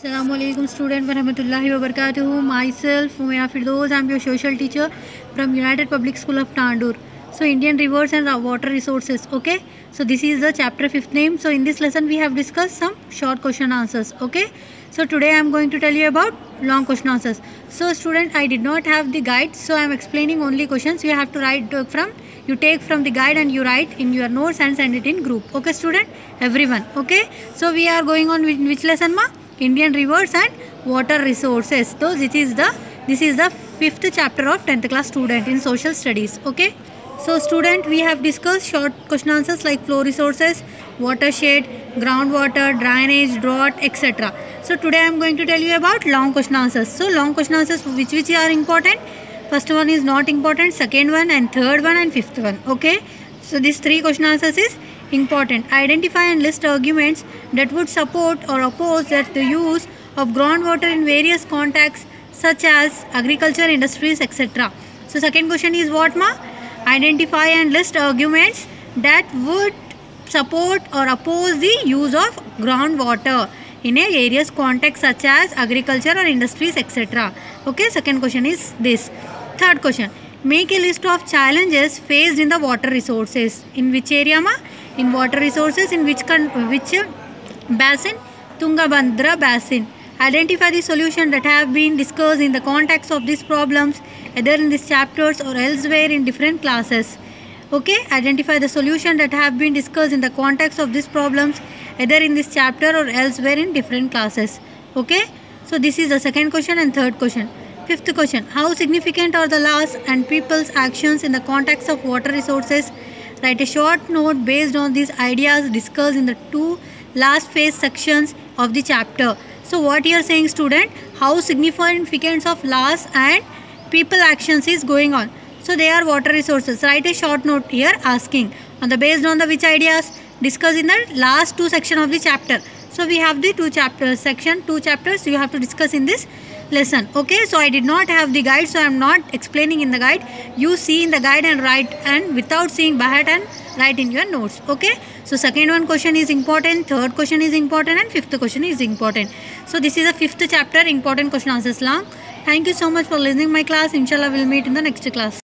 Assalamualaikum student warahmatullahi wabarakatuh. Myself Umaira Firdoz. I'm your social teacher from United Public School of Tandur. So Indian rivers and water resources. Okay. So this is the chapter fifth name. So in this lesson we have discussed some short question answers. Okay. So today I'm going to tell you about long question answers. So student I did not have the guide. So I'm explaining only questions. You have to write uh, from you take from the guide and you write in your notes and send it in group. Okay student? Everyone. Okay. So we are going on which lesson ma? Indian rivers and water resources. So this is the this is the fifth chapter of 10th class student in social studies. Okay. So student we have discussed short question answers like flow resources, watershed, groundwater, drainage, drought, etc. So today I am going to tell you about long question answers. So long question answers which which are important. First one is not important, second one and third one and fifth one. Okay. So these three question answers is important. Identify and list arguments that would support or oppose that the use of groundwater in various contexts such as agriculture, industries, etc. So second question is what ma? Identify and list arguments that would support or oppose the use of groundwater in a various contexts such as agriculture or industries, etc. Okay, second question is this. Third question. Make a list of challenges faced in the water resources. In which area ma? In water resources in which which basin? Tungabhadra basin. Identify the solution that have been discussed in the context of these problems either in these chapters or elsewhere in different classes. Okay, identify the solution that have been discussed in the context of these problems either in this chapter or elsewhere in different classes. Okay, so this is the second question and third question. Fifth question How significant are the laws and people's actions in the context of water resources? Write a short note based on these ideas discussed in the two last phase sections of the chapter. So, what you are saying, student? How significance of laws and people actions is going on? So, they are water resources. Write a short note here asking on the based on the which ideas discussed in the last two section of the chapter. So, we have the two chapters section, two chapters you have to discuss in this lesson okay? So i did not have the guide so i am not explaining in the guide. You see in the guide and write and without seeing by heart and write in your notes okay? So second one question is important third question is important and fifth question is important. So this is the fifth chapter important question answers long. Thank you so much for listening my class. Inshallah we'll meet in the next class